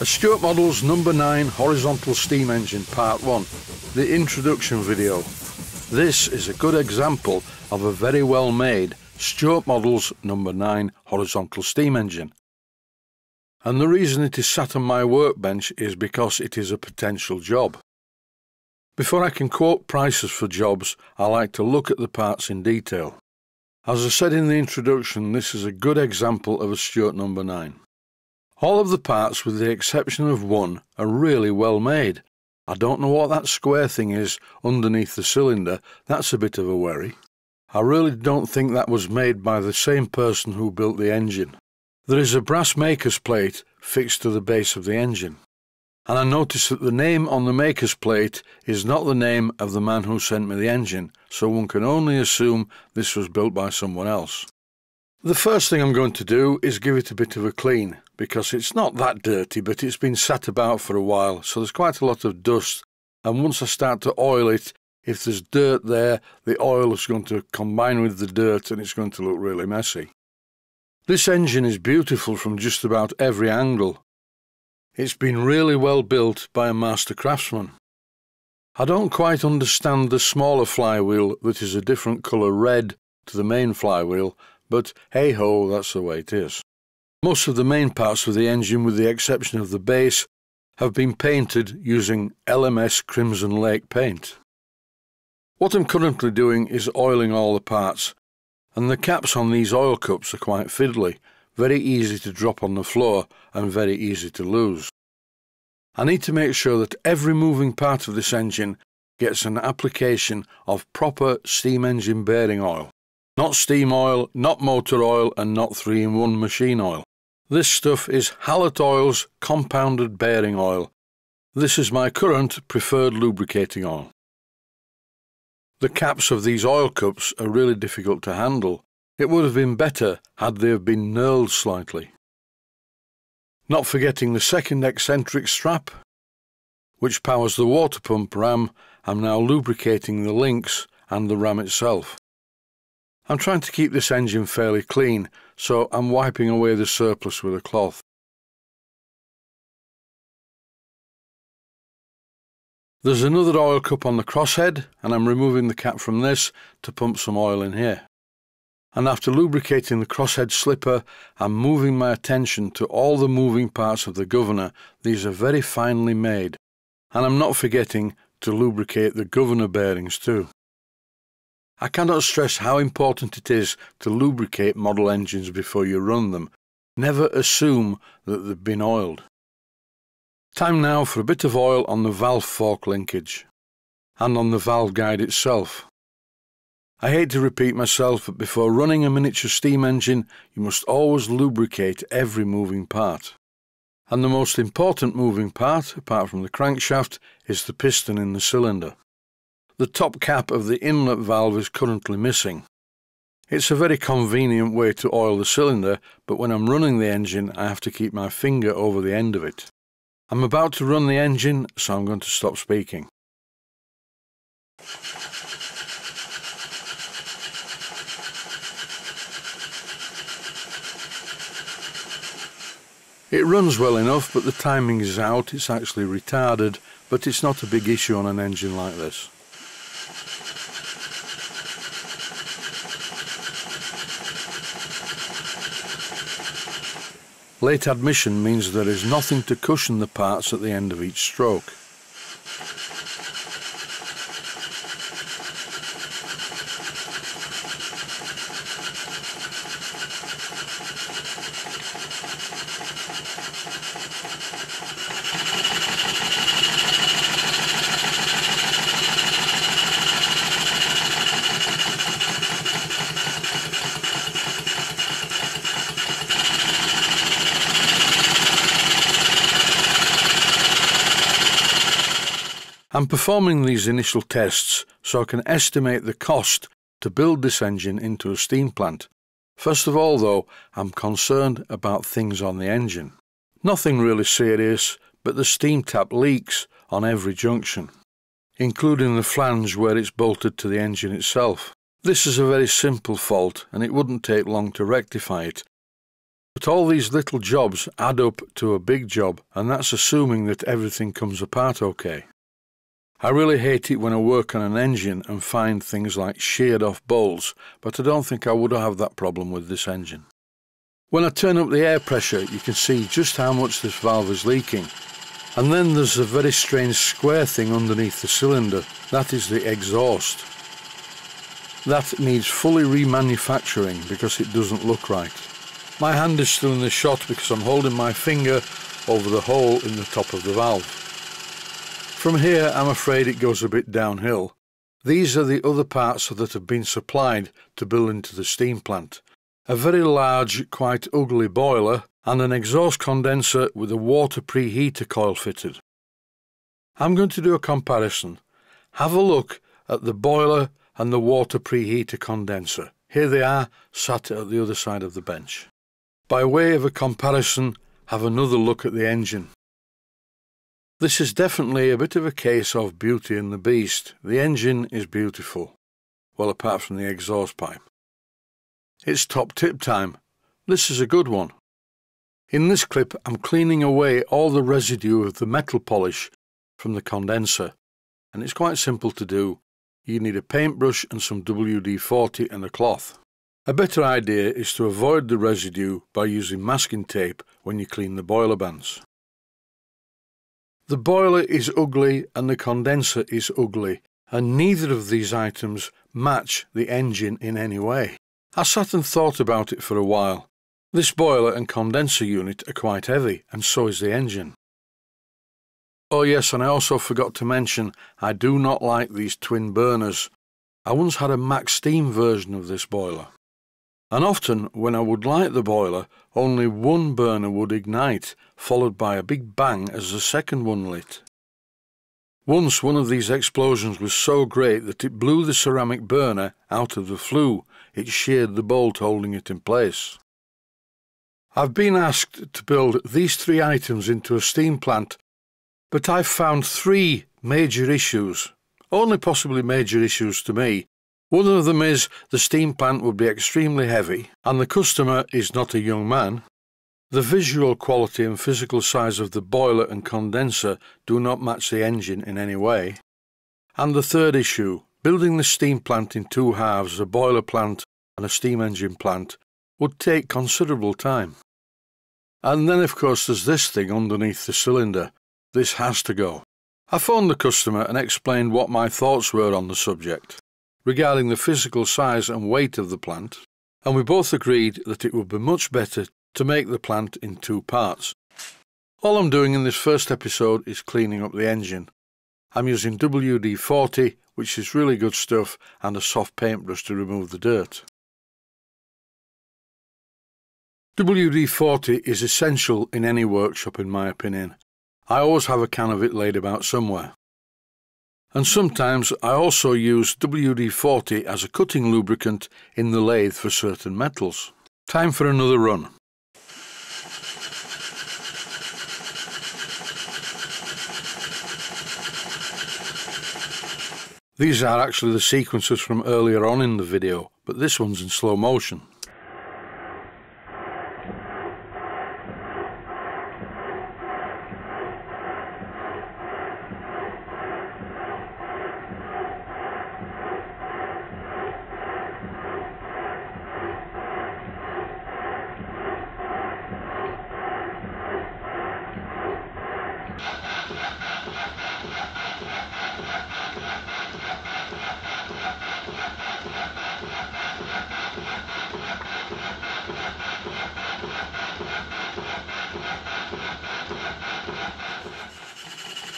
A Stuart Models number 9 horizontal steam engine part 1, the introduction video. This is a good example of a very well made Stuart Models number 9 horizontal steam engine. And the reason it is sat on my workbench is because it is a potential job. Before I can quote prices for jobs, I like to look at the parts in detail. As I said in the introduction, this is a good example of a Stuart number 9. All of the parts, with the exception of one, are really well made. I don't know what that square thing is underneath the cylinder, that's a bit of a worry. I really don't think that was made by the same person who built the engine. There is a brass maker's plate fixed to the base of the engine. And I notice that the name on the maker's plate is not the name of the man who sent me the engine, so one can only assume this was built by someone else. The first thing I'm going to do is give it a bit of a clean, because it's not that dirty, but it's been sat about for a while, so there's quite a lot of dust. And once I start to oil it, if there's dirt there, the oil is going to combine with the dirt and it's going to look really messy. This engine is beautiful from just about every angle. It's been really well built by a master craftsman. I don't quite understand the smaller flywheel that is a different colour red to the main flywheel but hey ho, that's the way it is. Most of the main parts of the engine, with the exception of the base, have been painted using LMS Crimson Lake paint. What I'm currently doing is oiling all the parts, and the caps on these oil cups are quite fiddly, very easy to drop on the floor and very easy to lose. I need to make sure that every moving part of this engine gets an application of proper steam engine bearing oil. Not steam oil, not motor oil, and not 3 in 1 machine oil. This stuff is Hallett Oil's compounded bearing oil. This is my current preferred lubricating oil. The caps of these oil cups are really difficult to handle. It would have been better had they have been knurled slightly. Not forgetting the second eccentric strap, which powers the water pump ram, I'm now lubricating the links and the ram itself. I'm trying to keep this engine fairly clean, so I'm wiping away the surplus with a cloth. There's another oil cup on the crosshead, and I'm removing the cap from this to pump some oil in here. And after lubricating the crosshead slipper, I'm moving my attention to all the moving parts of the governor. These are very finely made. And I'm not forgetting to lubricate the governor bearings too. I cannot stress how important it is to lubricate model engines before you run them. Never assume that they've been oiled. Time now for a bit of oil on the valve fork linkage and on the valve guide itself. I hate to repeat myself, but before running a miniature steam engine, you must always lubricate every moving part. And the most important moving part, apart from the crankshaft, is the piston in the cylinder. The top cap of the inlet valve is currently missing. It's a very convenient way to oil the cylinder, but when I'm running the engine I have to keep my finger over the end of it. I'm about to run the engine, so I'm going to stop speaking. It runs well enough, but the timing is out, it's actually retarded, but it's not a big issue on an engine like this. Late admission means there is nothing to cushion the parts at the end of each stroke. I'm performing these initial tests so I can estimate the cost to build this engine into a steam plant. First of all, though, I'm concerned about things on the engine. Nothing really serious, but the steam tap leaks on every junction, including the flange where it's bolted to the engine itself. This is a very simple fault and it wouldn't take long to rectify it. But all these little jobs add up to a big job, and that's assuming that everything comes apart okay. I really hate it when I work on an engine and find things like sheared off bolts, but I don't think I would have that problem with this engine. When I turn up the air pressure, you can see just how much this valve is leaking. And then there's a very strange square thing underneath the cylinder. That is the exhaust. That needs fully remanufacturing because it doesn't look right. My hand is still in the shot because I'm holding my finger over the hole in the top of the valve. From here I'm afraid it goes a bit downhill. These are the other parts that have been supplied to build into the steam plant. A very large, quite ugly boiler and an exhaust condenser with a water preheater coil fitted. I'm going to do a comparison. Have a look at the boiler and the water preheater condenser. Here they are, sat at the other side of the bench. By way of a comparison, have another look at the engine. This is definitely a bit of a case of Beauty and the Beast. The engine is beautiful, well apart from the exhaust pipe. It's top tip time. This is a good one. In this clip I'm cleaning away all the residue of the metal polish from the condenser and it's quite simple to do. You need a paintbrush and some WD-40 and a cloth. A better idea is to avoid the residue by using masking tape when you clean the boiler bands. The boiler is ugly and the condenser is ugly, and neither of these items match the engine in any way. I sat and thought about it for a while. This boiler and condenser unit are quite heavy, and so is the engine. Oh yes, and I also forgot to mention, I do not like these twin burners. I once had a max steam version of this boiler and often when I would light the boiler, only one burner would ignite, followed by a big bang as the second one lit. Once one of these explosions was so great that it blew the ceramic burner out of the flue. It sheared the bolt holding it in place. I've been asked to build these three items into a steam plant, but I've found three major issues, only possibly major issues to me, one of them is the steam plant would be extremely heavy, and the customer is not a young man. The visual quality and physical size of the boiler and condenser do not match the engine in any way. And the third issue, building the steam plant in two halves, a boiler plant and a steam engine plant, would take considerable time. And then, of course, there's this thing underneath the cylinder. This has to go. I phoned the customer and explained what my thoughts were on the subject regarding the physical size and weight of the plant, and we both agreed that it would be much better to make the plant in two parts. All I'm doing in this first episode is cleaning up the engine. I'm using WD-40, which is really good stuff, and a soft paintbrush to remove the dirt. WD-40 is essential in any workshop in my opinion. I always have a can of it laid about somewhere and sometimes I also use WD-40 as a cutting lubricant in the lathe for certain metals. Time for another run. These are actually the sequences from earlier on in the video, but this one's in slow motion.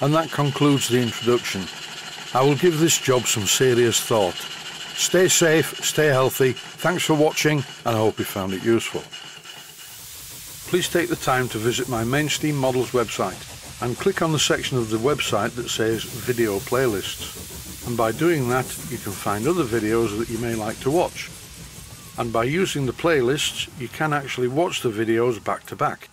And that concludes the introduction. I will give this job some serious thought. Stay safe, stay healthy, thanks for watching and I hope you found it useful. Please take the time to visit my Mainsteam Models website and click on the section of the website that says Video Playlists. And by doing that you can find other videos that you may like to watch. And by using the playlists you can actually watch the videos back to back